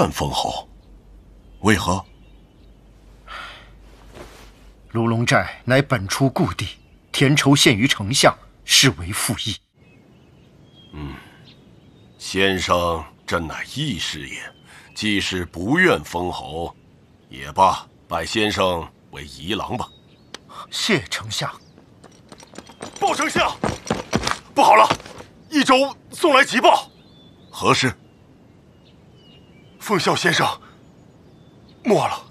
不愿封侯，为何？卢龙寨乃本初故地，田畴献于丞相，是为附议。嗯，先生朕乃义士也，即使不愿封侯，也罢，拜先生为仪郎吧。谢丞相。报丞相，不好了，益州送来急报。何事？凤孝先生没了。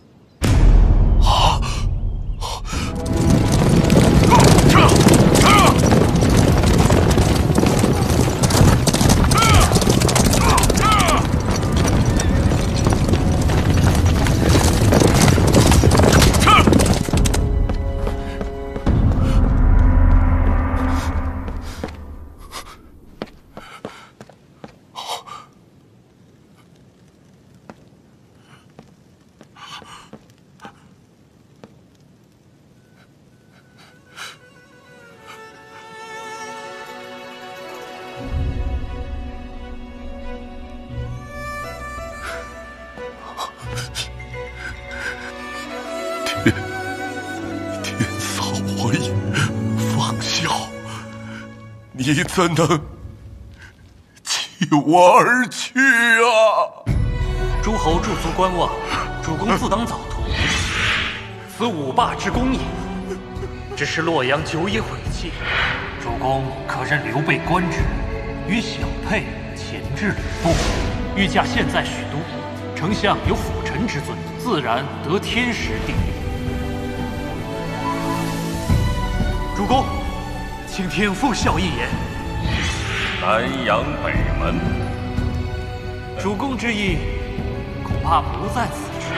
你怎能弃我而去啊？诸侯驻足观望，主公自当早图。此五霸之功也。只是洛阳久已毁弃，主公可任刘备官职，与小沛前至吕布，御驾现在许都。丞相有辅臣之尊，自然得天时地利。主公。请听奉孝一言。南阳北门，主公之意恐怕不在此处。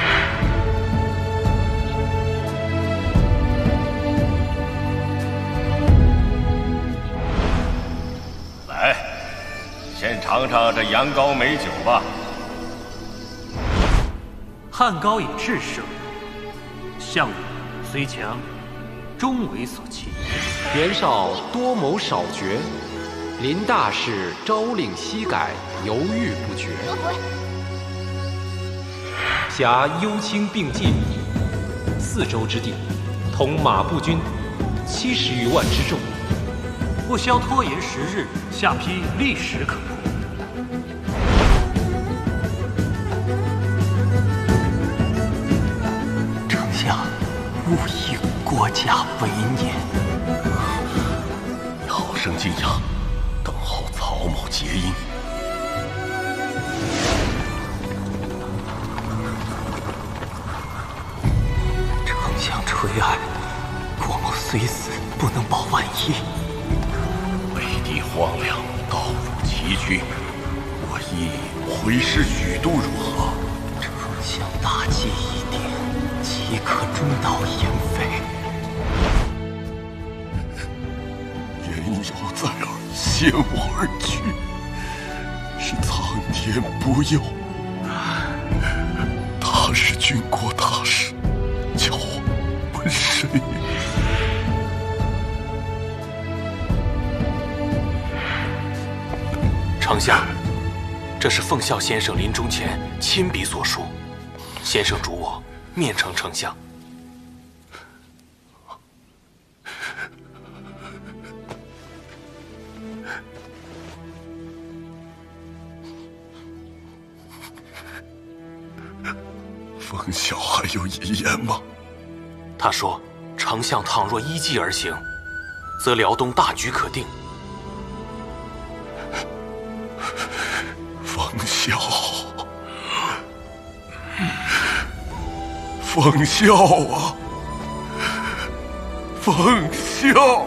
来，先尝尝这羊羔美酒吧。汉高以制胜，项羽虽强。终为所弃。袁绍多谋少决，临大事朝令夕改，犹豫不决。挟幽青并进，四周之地，同马步军七十余万之众，不消拖延时日，下邳立时可破。丞相，勿以国家为念，生静养，等候曹某结姻。丞相垂爱，国某虽死，不能保万一。北地荒凉，道路崎岖，我意回师许都如何？丞相大计已定，即可中道言废。有在而，先我而去，是苍天不佑。他日军国大事，叫我问谁？丞相，这是奉孝先生临终前亲笔所书，先生嘱我面呈丞相。冯孝还有遗言吗？他说：“丞相倘若依计而行，则辽东大局可定。”冯孝，冯孝啊，冯孝。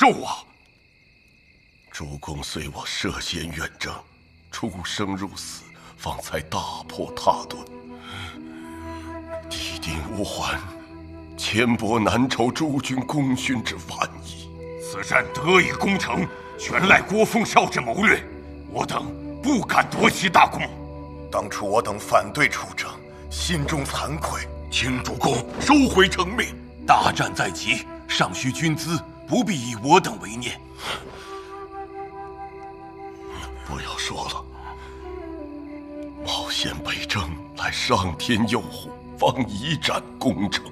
受啊！主公随我涉险远征，出生入死，方才大破蹋顿，地定无还，千波难酬诸君功勋之万一。此战得以攻城，全赖郭奉绍之谋略，我等不敢夺其大功。当初我等反对出征，心中惭愧，请主公收回成命。大战在即，尚需军资，不必以我等为念。不要说了，冒险北征，乃上天佑护，方一战功成。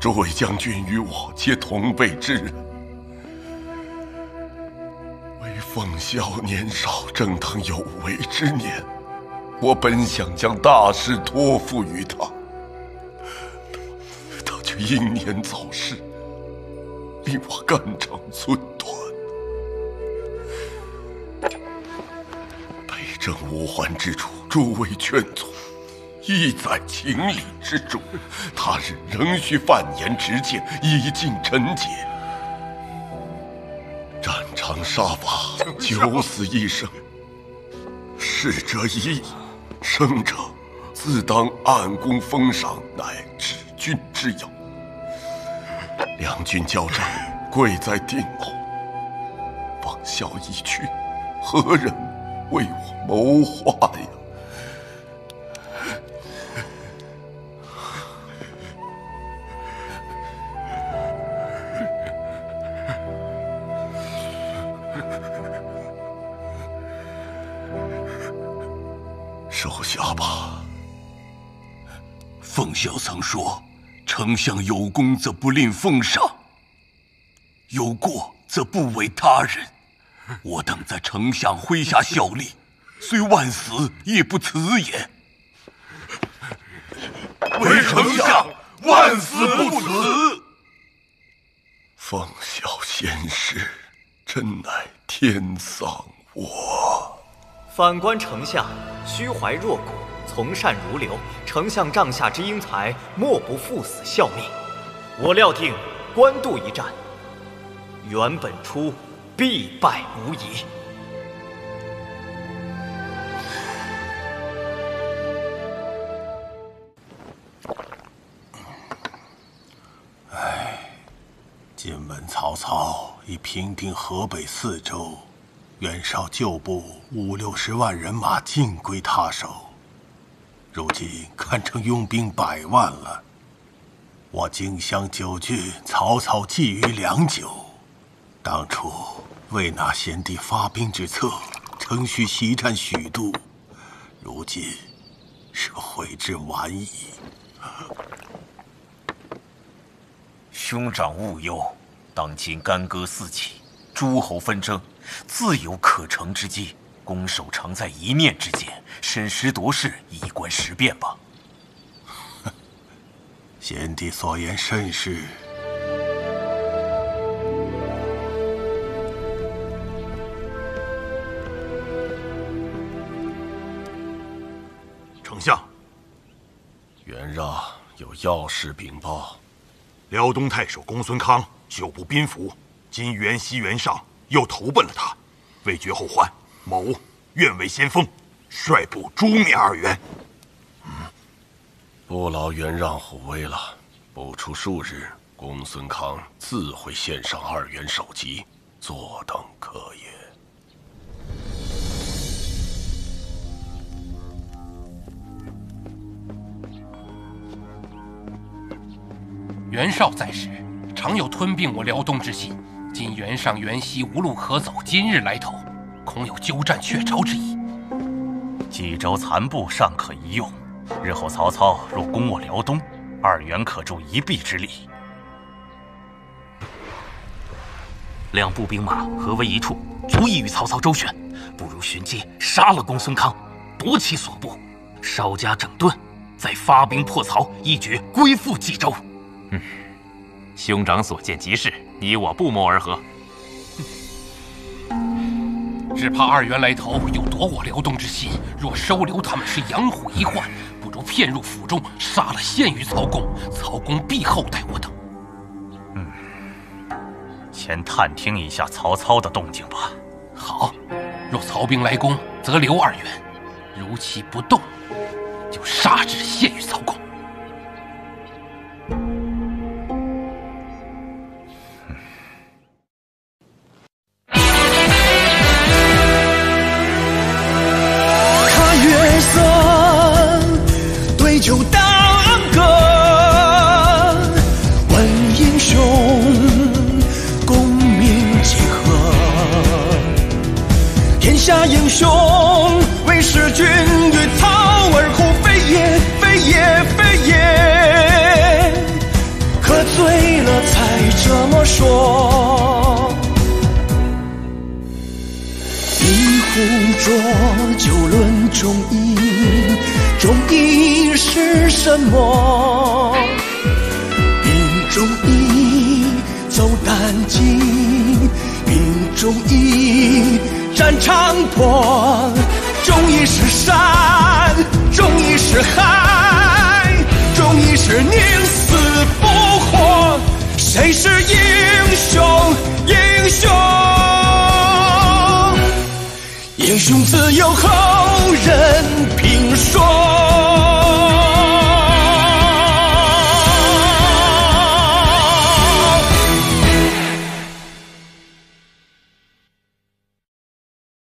诸位将军与我皆同辈之人，为奉孝年少，正当有为之年，我本想将大事托付于他，他他却英年早逝，令我肝肠寸断。北征无还之处，诸位劝阻。亦在情理之中，他日仍需范言直谏，以尽臣节。战场杀伐，九死一生，逝者已矣，生者自当暗功封赏，乃治军之要。两军交战，贵在定谋。方孝已去，何人为我谋划呀？收下吧。奉孝曾说：“丞相有功则不吝奉赏，有过则不为他人。”我等在丞相麾下效力，虽万死亦不辞也。为丞相万死不辞。奉孝先师，真乃天丧我。反观丞相，虚怀若谷，从善如流。丞相帐下之英才，莫不赴死效命。我料定官渡一战，袁本初必败无疑。今闻曹操已平定河北四州，袁绍旧部五六十万人马尽归他手，如今堪称拥兵百万了。我荆襄九郡，曹操觊觎良久，当初为拿先帝发兵之策，曾许袭战许都，如今是悔之晚矣。兄长勿忧，当今干戈四起，诸侯纷争，自有可乘之机。攻守常在一念之间，审时度势，以观时变吧。先帝所言甚是。丞相，袁让有要事禀报。辽东太守公孙康久不宾服，今袁熙、袁尚又投奔了他，未绝后患，某愿为先锋，率部诛灭二袁。不劳袁让虎威了。不出数日，公孙康自会献上二袁首级，坐等可也。袁绍在时，常有吞并我辽东之心。今袁尚、袁熙无路可走，今日来投，恐有鸠占鹊巢之意。冀州残部尚可一用，日后曹操若攻我辽东，二袁可助一臂之力。两部兵马合为一处，足以与曹操周旋。不如寻机杀了公孙康，夺其所部，稍加整顿，再发兵破曹，一举归附冀州。嗯，兄长所见极是，你我不谋而合。只怕二袁来头有夺我辽东之心。若收留他们是养虎一患，不如骗入府中，杀了献于曹公，曹公必厚待我等。嗯，先探听一下曹操的动静吧。好，若曹兵来攻，则留二员；如其不动，就杀之献于曹公。论忠义，忠义是什么？兵中义，走单骑，兵中义。战长坡，忠义是山，忠义是海，忠义是宁死不活。谁是英雄？英雄，英雄自有后人。